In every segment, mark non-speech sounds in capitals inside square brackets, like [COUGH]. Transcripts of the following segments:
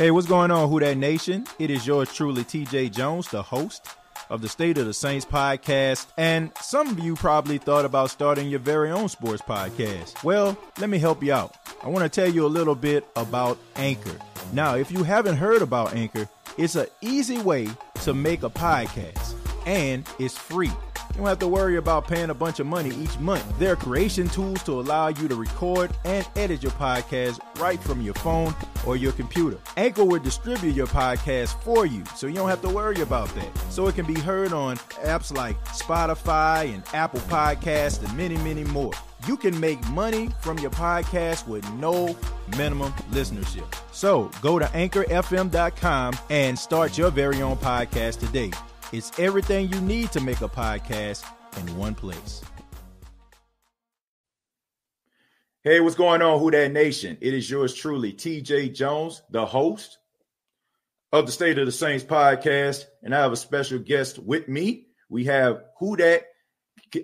Hey, what's going on, Who Dat Nation? It is yours truly, TJ Jones, the host of the State of the Saints podcast. And some of you probably thought about starting your very own sports podcast. Well, let me help you out. I want to tell you a little bit about Anchor. Now, if you haven't heard about Anchor, it's an easy way to make a podcast, and it's free. You don't have to worry about paying a bunch of money each month. There are creation tools to allow you to record and edit your podcast right from your phone or your computer. Anchor will distribute your podcast for you, so you don't have to worry about that. So it can be heard on apps like Spotify and Apple Podcasts and many, many more. You can make money from your podcast with no minimum listenership. So go to anchorfm.com and start your very own podcast today. It's everything you need to make a podcast in one place. Hey, what's going on, Who Dat Nation? It is yours truly, TJ Jones, the host of the State of the Saints podcast, and I have a special guest with me. We have Who Dat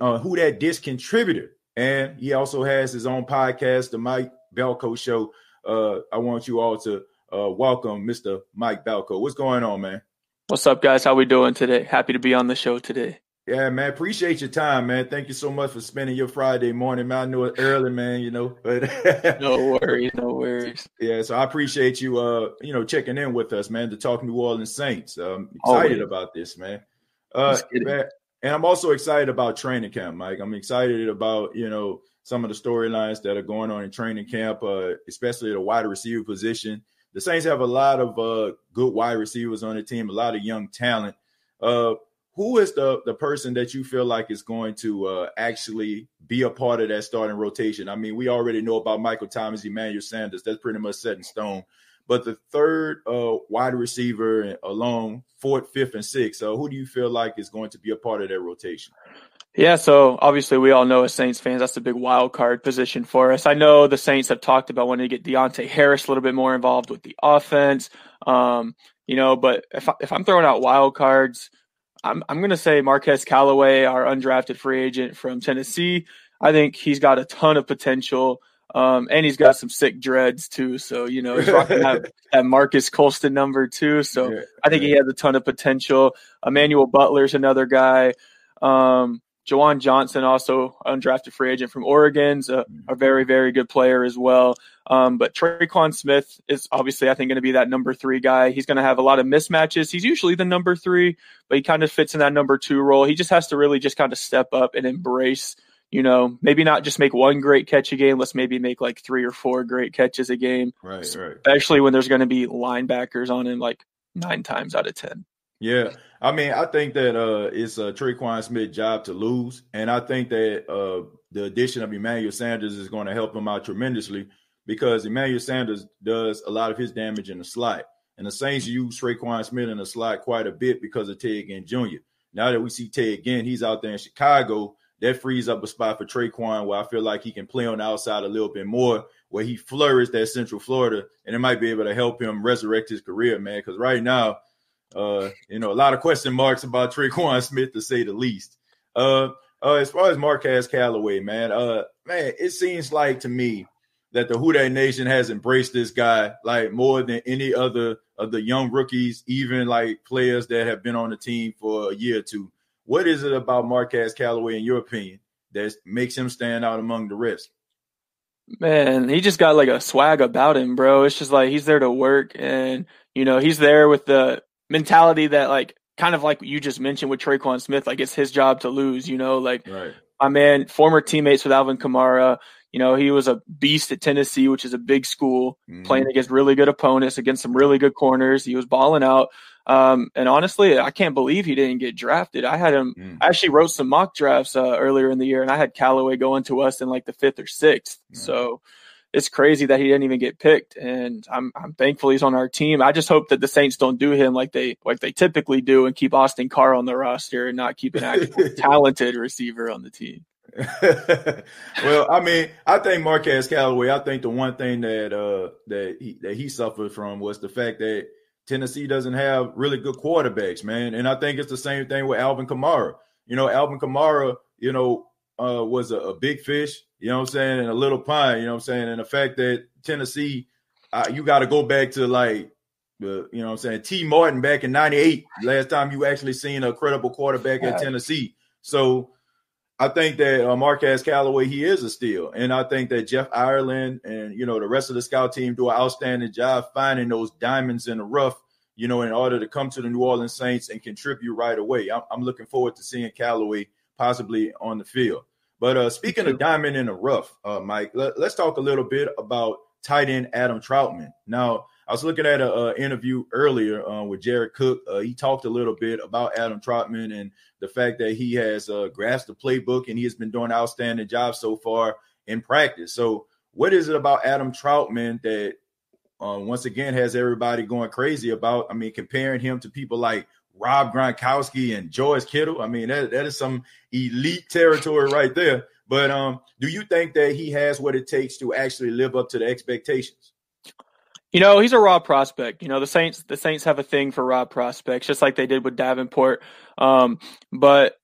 uh, Who Dat Dish contributor, and he also has his own podcast, the Mike Balko Show. Uh, I want you all to uh, welcome Mr. Mike Balko. What's going on, man? What's up, guys? How we doing today? Happy to be on the show today. Yeah, man. Appreciate your time, man. Thank you so much for spending your Friday morning, man. I know it early, man, you know. But [LAUGHS] no worries, no worries. Yeah, so I appreciate you uh, you know, checking in with us, man, to talk New Orleans Saints. I'm excited Always. about this, man. Uh man, and I'm also excited about training camp, Mike. I'm excited about, you know, some of the storylines that are going on in training camp, uh, especially the wide receiver position the Saints have a lot of uh, good wide receivers on the team, a lot of young talent. Uh, who is the the person that you feel like is going to uh, actually be a part of that starting rotation? I mean, we already know about Michael Thomas, Emmanuel Sanders. That's pretty much set in stone. But the third uh, wide receiver along fourth, fifth, and sixth, uh, who do you feel like is going to be a part of that rotation? Yeah, so obviously we all know as Saints fans that's a big wild card position for us. I know the Saints have talked about wanting to get Deonte Harris a little bit more involved with the offense, um, you know. But if I, if I'm throwing out wild cards, I'm I'm going to say Marquez Callaway, our undrafted free agent from Tennessee. I think he's got a ton of potential, um, and he's got some sick dreads too. So you know he's rocking that, [LAUGHS] that Marques Colston number too. So yeah, I think yeah. he has a ton of potential. Emmanuel Butler's another guy. Um, Juwan Johnson, also undrafted free agent from Oregon, a, a very, very good player as well. Um, but Tre'Quan Smith is obviously, I think, going to be that number three guy. He's going to have a lot of mismatches. He's usually the number three, but he kind of fits in that number two role. He just has to really just kind of step up and embrace, you know, maybe not just make one great catch a game. Let's maybe make like three or four great catches a game. Right, right. Especially when there's going to be linebackers on him like nine times out of 10. Yeah, I mean, I think that uh, it's a Tre'Quan Smith job to lose, and I think that uh, the addition of Emmanuel Sanders is going to help him out tremendously because Emmanuel Sanders does a lot of his damage in the slot, and the Saints use Tre'Quan Smith in the slot quite a bit because of Ted Ginn Jr. Now that we see Ted Ginn, he's out there in Chicago. That frees up a spot for Tre'Quan where I feel like he can play on the outside a little bit more, where he flourished at Central Florida, and it might be able to help him resurrect his career, man. Because right now uh, you know, a lot of question marks about Tre'Quan Smith to say the least. Uh, uh, as far as Marquez Callaway, man, uh, man, it seems like to me that the Who Nation has embraced this guy like more than any other of the young rookies, even like players that have been on the team for a year or two. What is it about Marquez Callaway, in your opinion, that makes him stand out among the rest? Man, he just got like a swag about him, bro. It's just like he's there to work and you know, he's there with the mentality that like kind of like you just mentioned with Tre'Quan Smith, like it's his job to lose, you know, like right. my man, former teammates with Alvin Kamara, you know, he was a beast at Tennessee, which is a big school, mm-hmm. playing against really good opponents, against some really good corners. He was balling out. Um, and honestly, I can't believe he didn't get drafted. I had him. Mm. I actually wrote some mock drafts uh, earlier in the year, and I had Callaway going to us in like the fifth or sixth. Mm. So it's crazy that he didn't even get picked. And I'm I'm thankful he's on our team. I just hope that the Saints don't do him like they like they typically do and keep Austin Carr on the roster and not keep an actual [LAUGHS] talented receiver on the team. [LAUGHS] well, I mean, I think Marquez Callaway. I think the one thing that uh that he that he suffered from was the fact that Tennessee doesn't have really good quarterbacks, man. And I think it's the same thing with Alvin Kamara. You know, Alvin Kamara, you know, uh, was a, a, big fish, you know what I'm saying, and a little pine, you know what I'm saying, and the fact that Tennessee, uh, you got to go back to like you know what I'm saying? Tee Martin back in 98, last time you actually seen a credible quarterback at Tennessee. So I think that uh, Marquez Callaway, he is a steal. And I think that Jeff Ireland and, you know, the rest of the scout team do an outstanding job finding those diamonds in the rough, you know, in order to come to the New Orleans Saints and contribute right away. I'm, I'm looking forward to seeing Callaway possibly on the field. But uh, speaking of diamond in the rough, uh, Mike, let, us talk a little bit about tight end Adam Trautman. Now, I was looking at an interview earlier uh, with Jared Cook. Uh, he talked a little bit about Adam Trautman and the fact that he has uh, grasped the playbook and he has been doing an outstanding job so far in practice. So, what is it about Adam Trautman that uh, once again has everybody going crazy about? I mean, comparing him to people like Rob Gronkowski and George Kittle. I mean, that, that is some elite territory right there. But um, do you think that he has what it takes to actually live up to the expectations? You know, he's a raw prospect. You know, the Saints the Saints have a thing for raw prospects, just like they did with Davenport. Um, but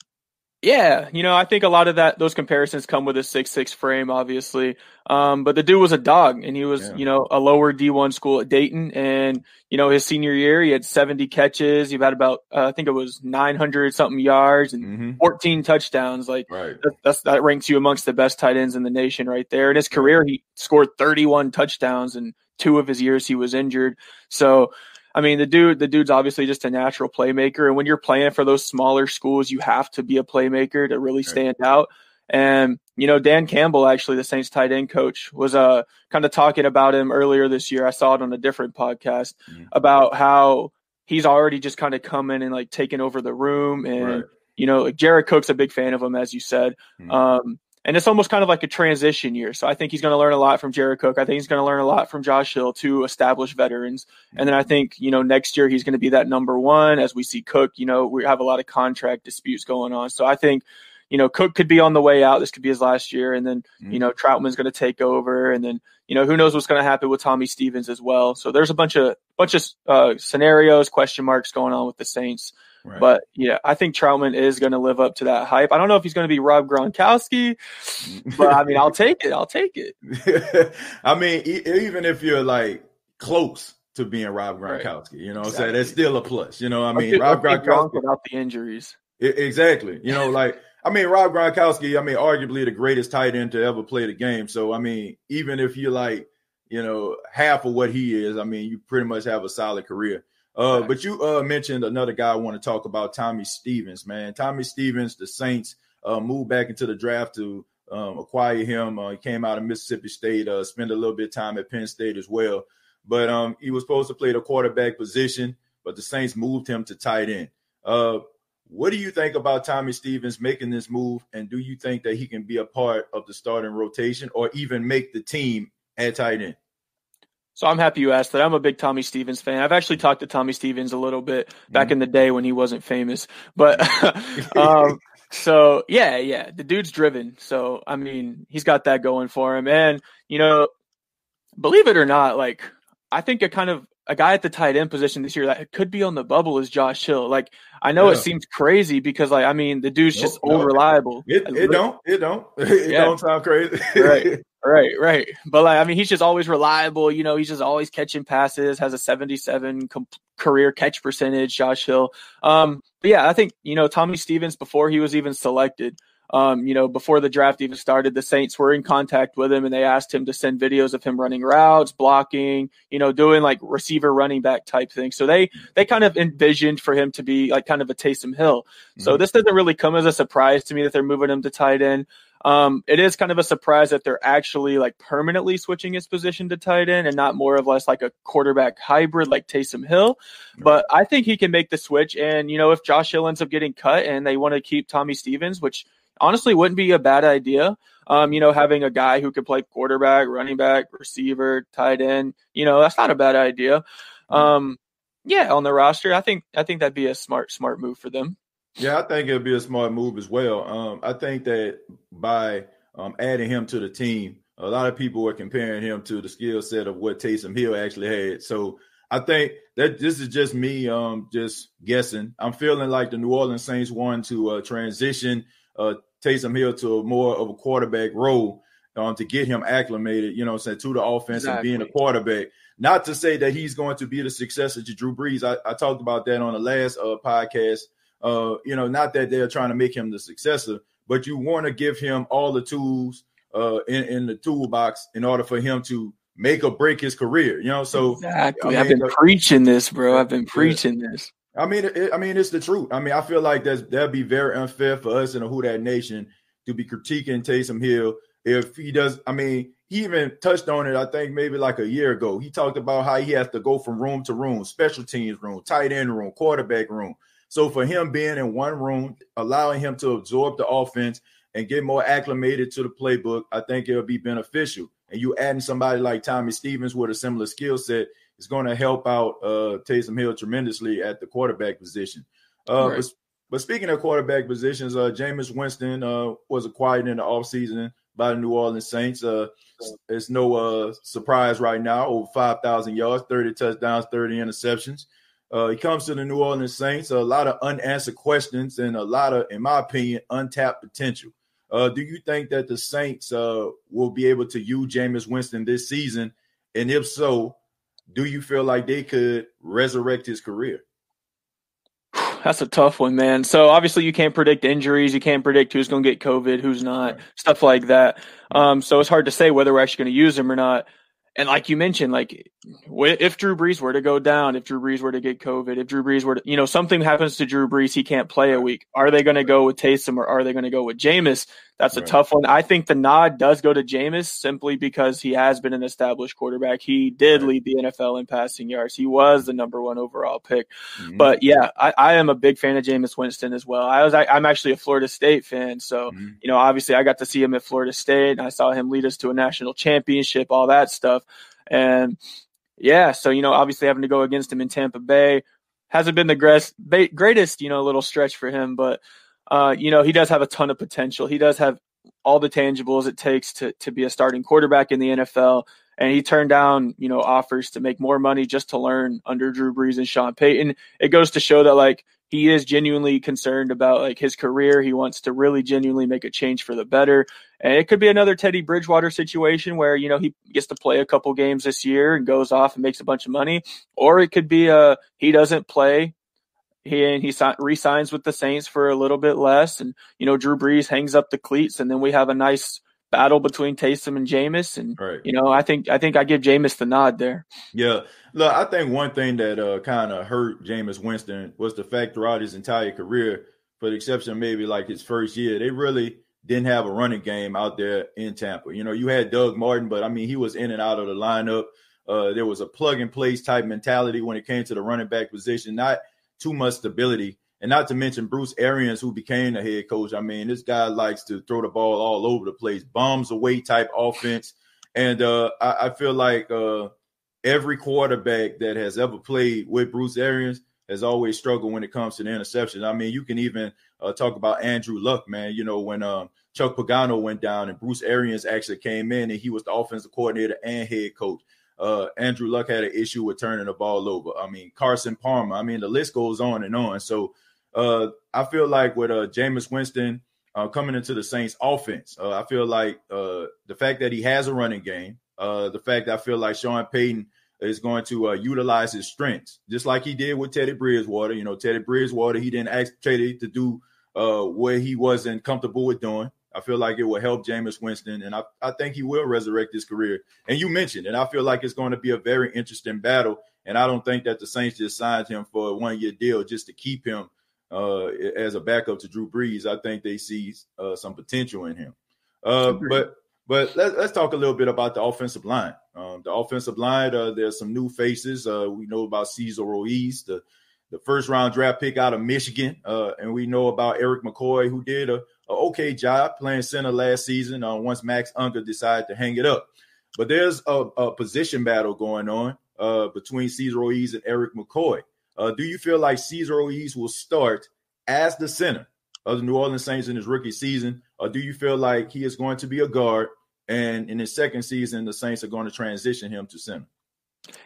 yeah, you know, I think a lot of that those comparisons come with a six six frame, obviously. Um, but the dude was a dog, and he was, yeah. you know, a lower D one school at Dayton, and you know, his senior year, he had seventy catches. He had about, uh, I think it was nine hundred something yards and mm-hmm. fourteen touchdowns. Like right. that, that's that ranks you amongst the best tight ends in the nation, right there. In his career, he scored thirty one touchdowns, and two of his years he was injured. So I mean, the dude, the dude's obviously just a natural playmaker. And when you're playing for those smaller schools, you have to be a playmaker to really stand out. And, you know, Dan Campbell, actually, the Saints tight end coach, was uh, kind of talking about him earlier this year. I saw it on a different podcast mm-hmm. about how he's already just kind of coming and like taking over the room. And, right. you know, like Jared Cook's a big fan of him, as you said. Mm-hmm. Um, and it's almost kind of like a transition year. So I think he's going to learn a lot from Jared Cook. I think he's going to learn a lot from Josh Hill, two established veterans. And then I think, you know, next year he's going to be that number one as we see Cook, you know, we have a lot of contract disputes going on. So I think, you know, Cook could be on the way out. This could be his last year. And then, mm-hmm. you know, Trautman's going to take over. And then, you know, who knows what's going to happen with Tommy Stevens as well. So there's a bunch of, bunch of uh, scenarios, question marks going on with the Saints. Right. But yeah, I think Trautman is going to live up to that hype. I don't know if he's going to be Rob Gronkowski, but I mean, I'll take it. I'll take it. [LAUGHS] I mean, e- even if you're like close to being Rob Gronkowski, right. you know, what exactly. I'm saying that's still a plus. You know, I mean, Rob Gronkowski without the injuries. It, exactly. You know, like I mean, Rob Gronkowski. I mean, arguably the greatest tight end to ever play the game. So I mean, even if you're like, you know, half of what he is, I mean, you pretty much have a solid career. Uh, right. But you uh, mentioned another guy I want to talk about, Tommy Stevens, man. Tommy Stevens, the Saints uh, moved back into the draft to um, acquire him. Uh, he came out of Mississippi State, uh, spent a little bit of time at Penn State as well. But um, he was supposed to play the quarterback position, but the Saints moved him to tight end. Uh, what do you think about Tommy Stevens making this move? And do you think that he can be a part of the starting rotation or even make the team at tight end? So I'm happy you asked that. I'm a big Tommy Stevens fan. I've actually talked to Tommy Stevens a little bit back mm-hmm. in the day when he wasn't famous. But [LAUGHS] um, so yeah, yeah, the dude's driven. So I mean, he's got that going for him. And you know, believe it or not, like I think a kind of a guy at the tight end position this year that could be on the bubble is Josh Hill. Like I know yeah. it seems crazy because like I mean the dude's nope, just nope. reliable. It, it don't it don't [LAUGHS] it yeah. don't sound crazy. right. [LAUGHS] Right, right. But like, I mean, he's just always reliable. You know, he's just always catching passes. Has a seventy-seven com- career catch percentage. Josh Hill. Um, but yeah, I think you know Tommy Stevens before he was even selected. Um, you know, before the draft even started, the Saints were in contact with him and they asked him to send videos of him running routes, blocking, you know, doing like receiver running back type things. So they they kind of envisioned for him to be like kind of a Taysom Hill. So mm-hmm. this doesn't really come as a surprise to me that they're moving him to tight end. Um, it is kind of a surprise that they're actually like permanently switching his position to tight end and not more of less like a quarterback hybrid like Taysom Hill. But I think he can make the switch. And, you know, if Josh Hill ends up getting cut and they want to keep Tommy Stevens, which honestly wouldn't be a bad idea. Um, you know, having a guy who could play quarterback, running back, receiver, tight end, you know, that's not a bad idea. Um, yeah, on the roster, I think I think that'd be a smart smart move for them. Yeah, I think it'd be a smart move as well. Um, I think that by um, adding him to the team, a lot of people were comparing him to the skill set of what Taysom Hill actually had. So I think that this is just me um, just guessing. I'm feeling like the New Orleans Saints want to uh, transition uh, Taysom Hill to a more of a quarterback role. um, to get him acclimated, you know, say to the offense exactly. and being a quarterback. Not to say that he's going to be the successor to Drew Brees. I, I talked about that on the last uh, podcast. Uh, you know, not that they're trying to make him the successor, but you want to give him all the tools uh, in, in the toolbox in order for him to make or break his career. You know, so exactly. I have been preaching this, bro. I've been preaching yeah. this. I mean, it, I mean, it's the truth. I mean, I feel like that's that'd be very unfair for us in a Who Dat Nation to be critiquing Taysom Hill if he does. I mean, he even touched on it. I think maybe like a year ago. He talked about how he has to go from room to room, special teams room, tight end room, quarterback room. So for him being in one room, allowing him to absorb the offense and get more acclimated to the playbook, I think it'll be beneficial. And you adding somebody like Tommy Stevens with a similar skill set is going to help out uh, Taysom Hill tremendously at the quarterback position. Uh, right. but, but, speaking of quarterback positions, uh, Jameis Winston uh, was acquired in the offseason by the New Orleans Saints. Uh, it's no uh, surprise right now, over 5,000 yards, 30 touchdowns, 30 interceptions. Uh, he comes to the New Orleans Saints, a lot of unanswered questions and a lot of, in my opinion, untapped potential. Uh, do you think that the Saints uh, will be able to use Jameis Winston this season? And if so, do you feel like they could resurrect his career? That's a tough one, man. So obviously you can't predict injuries, you can't predict who's going to get COVID, who's not, stuff like that. Um, so it's hard to say whether we're actually going to use him or not and like you mentioned, like if Drew Brees were to go down, if Drew Brees were to get COVID, if Drew Brees were to, you know, something happens to Drew Brees, he can't play a week. Are they going to go with Taysom or are they going to go with Jameis? That's a right. tough one. I think the nod does go to Jameis simply because he has been an established quarterback. He did right. lead the NFL in passing yards. He was the number one overall pick. Mm-hmm. But yeah, I, I, am a big fan of Jameis Winston as well. I was I, am actually a Florida State fan, so mm-hmm. you know, obviously I got to see him at Florida State, and I saw him lead us to a national championship, all that stuff. And yeah, so you know, obviously having to go against him in Tampa Bay hasn't been the greatest, greatest, you know, little stretch for him, but uh, you know, he does have a ton of potential. He does have all the tangibles it takes to to be a starting quarterback in the NFL. And he turned down, you know, offers to make more money just to learn under Drew Brees and Sean Payton. It goes to show that like he is genuinely concerned about like his career. He wants to really genuinely make a change for the better. And it could be another Teddy Bridgewater situation where, you know, he gets to play a couple games this year and goes off and makes a bunch of money. Or it could be a he doesn't play he and he re-signs with the Saints for a little bit less, and you know Drew Brees hangs up the cleats, and then we have a nice battle between Taysom and Jameis, and right. you know I think I think I give Jameis the nod there. Yeah, look, I think one thing that uh, kind of hurt Jameis Winston was the fact throughout his entire career, for the exception of maybe like his first year, they really didn't have a running game out there in Tampa. You know, you had Doug Martin, but I mean he was in and out of the lineup. Uh, there was a plug and place type mentality when it came to the running back position, not too much stability. And not to mention Bruce Arians, who became the head coach. I mean, this guy likes to throw the ball all over the place, bombs away type offense. And uh, I, I, feel like uh, every quarterback that has ever played with Bruce Arians has always struggled when it comes to the interceptions. I mean, you can even uh, talk about Andrew Luck, man. You know, when um, Chuck Pagano went down and Bruce Arians actually came in and he was the offensive coordinator and head coach. Uh, Andrew Luck had an issue with turning the ball over. I mean, Carson Palmer. I mean, the list goes on and on. So uh, I feel like with uh, Jameis Winston uh, coming into the Saints offense, uh, I feel like uh, the fact that he has a running game, uh, the fact I feel like Sean Payton is going to uh, utilize his strengths, just like he did with Teddy Bridgewater. You know, Teddy Bridgewater, he didn't ask Teddy to do uh, what he wasn't comfortable with doing. I feel like it will help Jameis Winston, and I, I think he will resurrect his career. And you mentioned, and I feel like it's going to be a very interesting battle. And I don't think that the Saints just signed him for a one year deal just to keep him uh, as a backup to Drew Brees. I think they see uh, some potential in him. Uh, but but let's, let's talk a little bit about the offensive line. Um, the offensive line, uh, there's some new faces. Uh, we know about Cesar Ruiz, the the first round draft pick out of Michigan, uh, and we know about Erik McCoy, who did a okay job playing center last season uh, once Max Unger decided to hang it up. But there's a, a position battle going on uh, between Cesar Ruiz and Erik McCoy. Uh, do you feel like Cesar Ruiz will start as the center of the New Orleans Saints in his rookie season, or do you feel like he is going to be a guard and in his second season the Saints are going to transition him to center?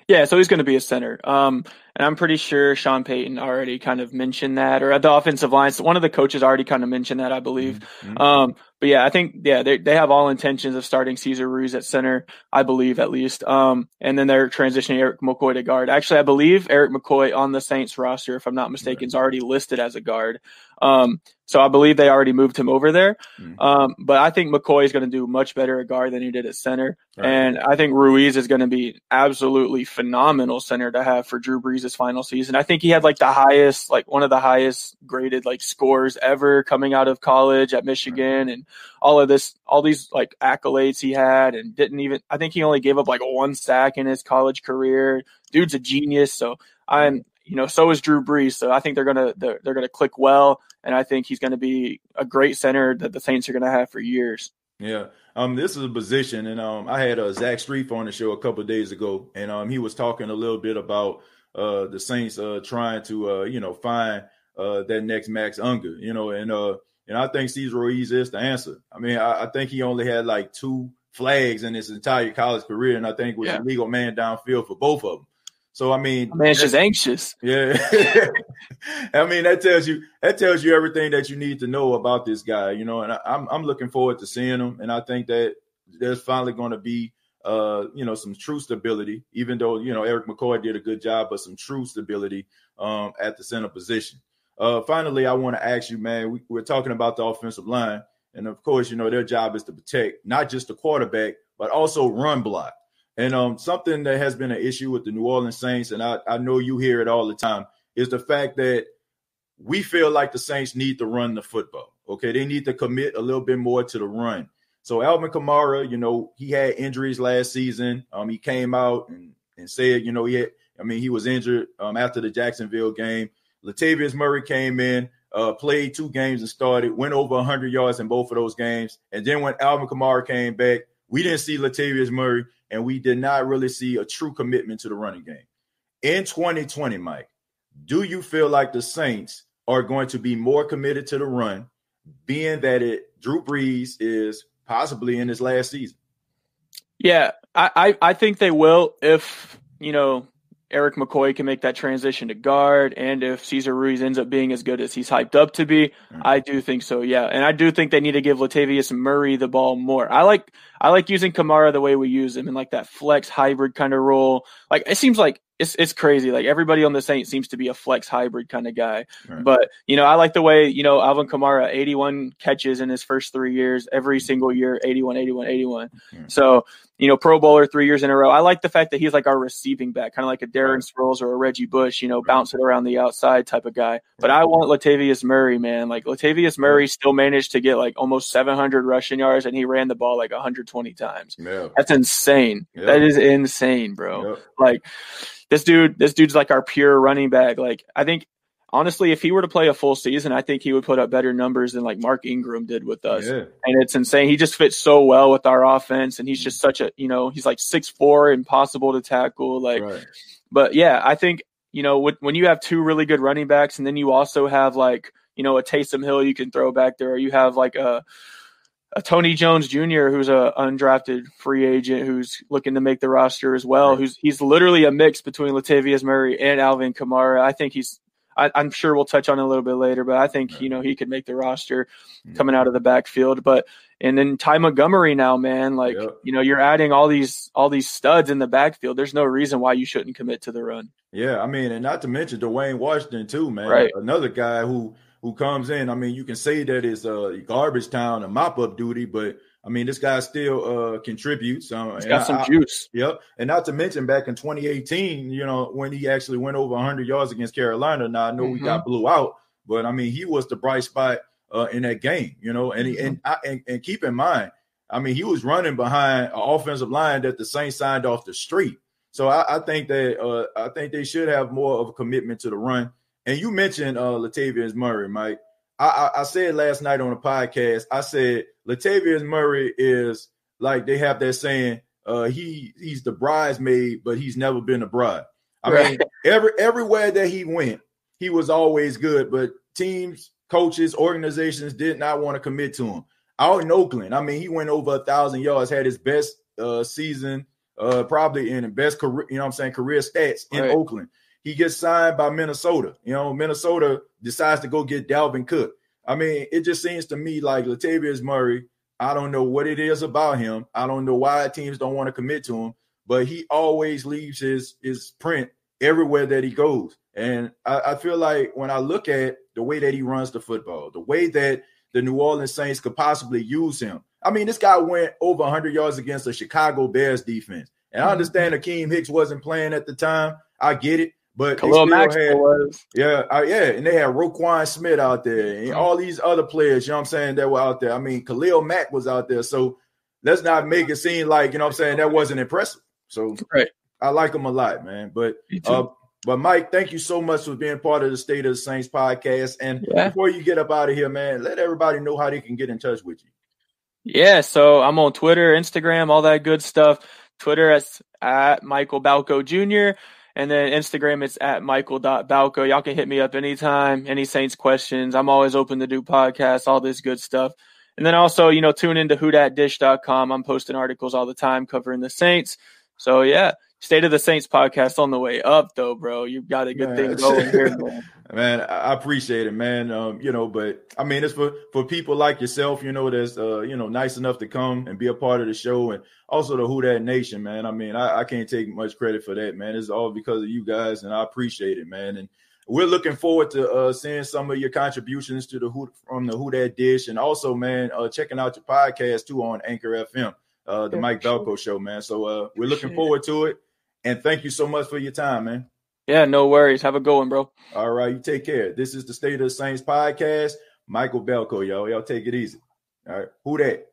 Yeah, so he's going to be a center. Um, and I'm pretty sure Sean Payton already kind of mentioned that, or at the offensive line. So one of the coaches already kind of mentioned that, I believe. Mm-hmm. Um, but yeah, I think yeah they they have all intentions of starting Cesar Ruiz at center, I believe at least. Um, and then they're transitioning Erik McCoy to guard. Actually, I believe Erik McCoy on the Saints roster, if I'm not mistaken, is already listed as a guard. Um, so I believe they already moved him over there. Mm-hmm. Um, but I think McCoy is going to do much better at guard than he did at center. Right. And I think Ruiz is going to be absolutely phenomenal center to have for Drew Brees' final season. I think he had like the highest, like one of the highest graded like scores ever coming out of college at Michigan right. and all of this, all these like accolades he had and didn't even, I think he only gave up like one sack in his college career. Dude's a genius. So I'm, you know, so is Drew Brees. So I think they're gonna they're, they're gonna click well, and I think he's gonna be a great center that the Saints are gonna have for years. Yeah, um, this is a position, and um, I had uh, Zach Strief on the show a couple days ago, and um, he was talking a little bit about uh the Saints uh trying to uh you know find uh that next Max Unger, you know, and uh and I think Cesar Ruiz is the answer. I mean, I, I think he only had like two flags in his entire college career, and I think was yeah. a legal man downfield for both of them. So I mean, man's just anxious. Yeah, [LAUGHS] I mean that tells you that tells you everything that you need to know about this guy, you know. And I, am I'm, I'm looking forward to seeing him, and I think that there's finally going to be uh you know some true stability, even though you know Erik McCoy did a good job, but some true stability um at the center position. Uh, finally, I want to ask you, man. We, we're talking about the offensive line, and of course, you know their job is to protect not just the quarterback, but also run block. And um, something that has been an issue with the New Orleans Saints, and I, I know you hear it all the time, is the fact that we feel like the Saints need to run the football. Okay, they need to commit a little bit more to the run. So Alvin Kamara, you know, he had injuries last season. Um, he came out and, and said, you know, he had, I mean, he was injured um, after the Jacksonville game. Latavius Murray came in, uh, played two games and started, went over 100 yards in both of those games. And then when Alvin Kamara came back, we didn't see Latavius Murray and we did not really see a true commitment to the running game. In 2020, Mike, do you feel like the Saints are going to be more committed to the run, being that it Drew Brees is possibly in his last season? Yeah, I, I, I think they will if you know Erik McCoy can make that transition to guard, and if Cesar Ruiz ends up being as good as he's hyped up to be, mm-hmm. I do think so. Yeah, and I do think they need to give Latavius Murray the ball more. I like I like using Kamara the way we use him in like that flex hybrid kind of role. Like it seems like it's it's crazy. Like everybody on the Saints seems to be a flex hybrid kind of guy. Right. But you know, I like the way you know Alvin Kamara, 81 catches in his first three years, every single year, 81, 81, 81. Mm-hmm. So you know, Pro Bowler three years in a row. I like the fact that he's like our receiving back, kind of like a Darren Sproles or a Reggie Bush. You know, bounce it around the outside type of guy. But I want Latavius Murray, man. Like Latavius Murray still managed to get like almost 700 rushing yards, and he ran the ball like 120 times. Yeah. That's insane. Yeah. That is insane, bro. Yeah. Like this dude, this dude's like our pure running back. Like I think honestly, if he were to play a full season, I think he would put up better numbers than like Mark Ingram did with us. Yeah. And it's insane. He just fits so well with our offense, and he's just such a you know he's like six four, impossible to tackle. Like, right. but yeah, I think you know when you have two really good running backs, and then you also have like you know a Taysom Hill you can throw back there, or you have like a a Tony Jones Jr., who's a undrafted free agent who's looking to make the roster as well. Right. Who's he's literally a mix between Latavius Murray and Alvin Kamara. I think he's. I, am sure we'll touch on it a little bit later, but I think you know he could make the roster mm-hmm. coming out of the backfield. But and then Ty Montgomery now, man, like yep. you know you're adding all these all these studs in the backfield. There's no reason why you shouldn't commit to the run. Yeah, I mean, and not to mention Dwayne Washington too, man. Right. Another guy who who comes in. I mean, you can say that it's a garbage town and mop up duty, but I mean, this guy still uh, contributes. Um, He's got some I, juice. I, yep. And not to mention back in 2018, you know, when he actually went over 100 yards against Carolina. Now I know mm-hmm. we got blew out, but I mean, he was the bright spot uh, in that game. You know, and he, mm-hmm. and, I, and and keep in mind, I mean, he was running behind an offensive line that the Saints signed off the street. So I, I think that uh, I think they should have more of a commitment to the run. And you mentioned uh, Latavius Murray, Mike. I, I, I, said last night on a podcast, I said Latavius Murray is like they have that saying, uh, he he's the bridesmaid, but he's never been a bride. I right. mean, every everywhere that he went, he was always good, but teams, coaches, organizations did not want to commit to him. Out in Oakland, I mean, he went over a thousand yards, had his best uh, season, uh, probably in the best career, you know, I'm saying career stats in right. Oakland. He gets signed by Minnesota. You know, Minnesota decides to go get Dalvin Cook. I mean, it just seems to me like Latavius Murray. I don't know what it is about him. I don't know why teams don't want to commit to him, but he always leaves his his print everywhere that he goes. And I, I feel like when I look at the way that he runs the football, the way that the New Orleans Saints could possibly use him. I mean, this guy went over 100 yards against the Chicago Bears defense. And I mm-hmm. understand Akiem Hicks wasn't playing at the time. I get it. But Khalil Mack was. Yeah, uh, yeah. And they had Roquan Smith out there and mm-hmm. all these other players, you know what I'm saying, that were out there. I mean, Khalil Mack was out there. So let's not make it seem like, you know what I'm saying, that wasn't impressive. So right. I like him a lot, man. But uh, but Mike, thank you so much for being part of the State of the Saints podcast. And yeah. before you get up out of here, man, let everybody know how they can get in touch with you. Yeah, so I'm on Twitter, Instagram, all that good stuff. Twitter is at Michael Balko Jr. And then Instagram, it's at Michael.Balko. Y'all can hit me up anytime, any Saints questions. I'm always open to do podcasts, all this good stuff. And then also, you know, tune into whodatdish.com. I'm posting articles all the time covering the Saints. So yeah, State of the Saints podcast on the way up, though, bro. You've got a good man. thing going here, [LAUGHS] man. man, I appreciate it, man. Um, you know, but I mean, it's for for people like yourself, you know, that's uh, you know, nice enough to come and be a part of the show, and also the Who Dat Nation, man. I mean, I, I can't take much credit for that, man. It's all because of you guys, and I appreciate it, man. And we're looking forward to uh, seeing some of your contributions to the Who from the Who Dat Dish, and also, man, uh, checking out your podcast too on Anchor FM, uh, the yeah, Mike Balko Show, man. So uh, we're looking forward to it. And thank you so much for your time, man. Yeah, no worries. Have a good one, bro. All right, you take care. This is the State of the Saints podcast. Michael Balko, y'all. Y'all take it easy. All right. Who that?